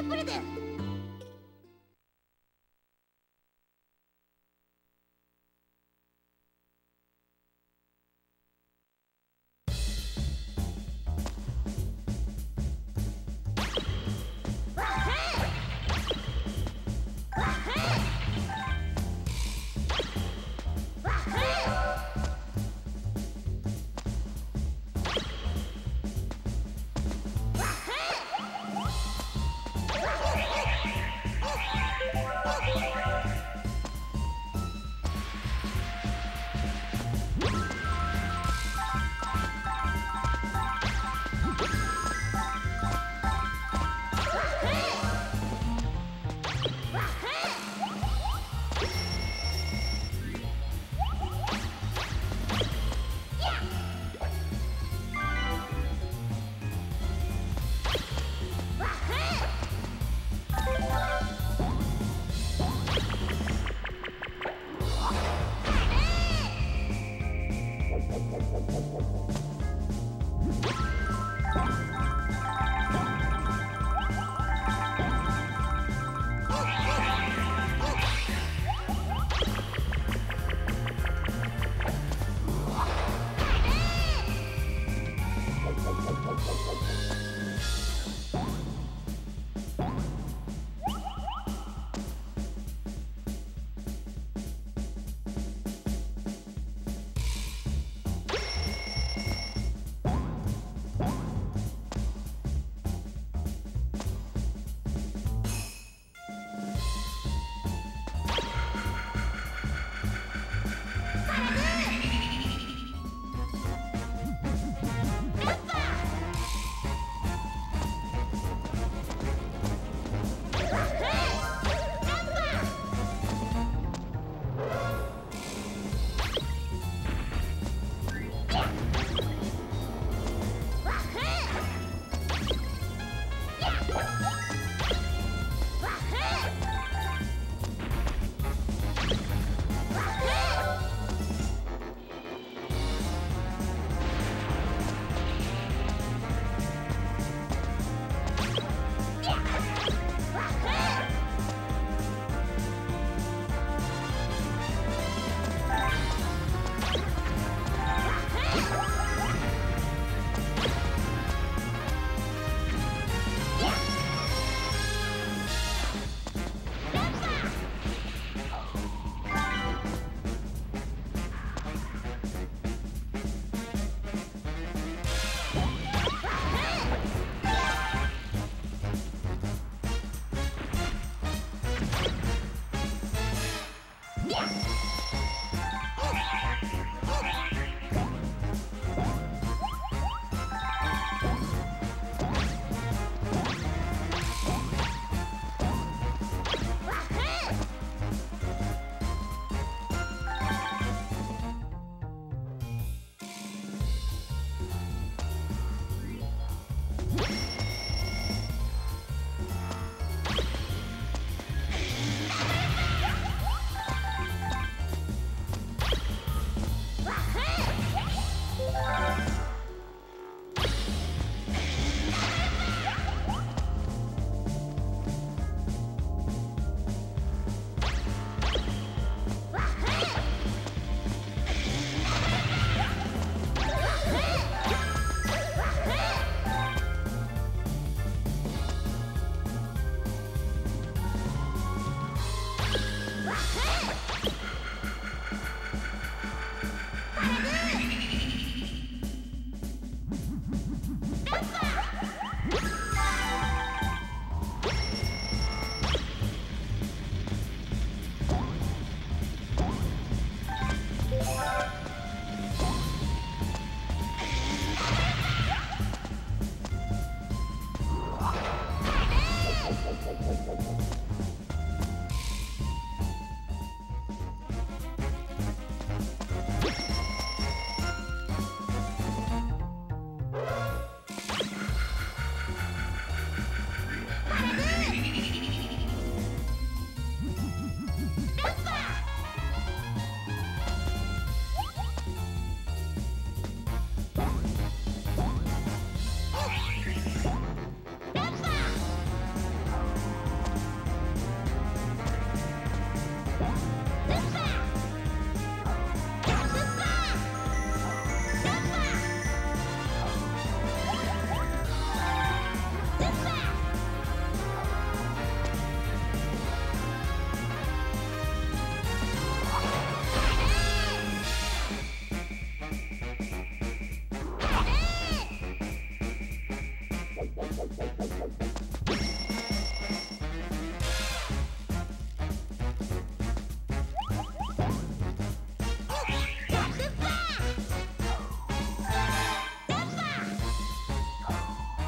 っぷで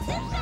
Surprise!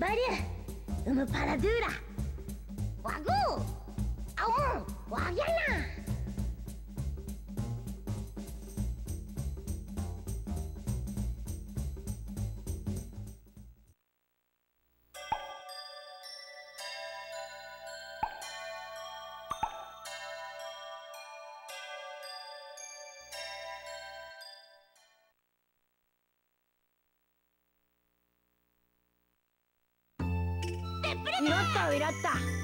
Baru Uma paradura ¡No te!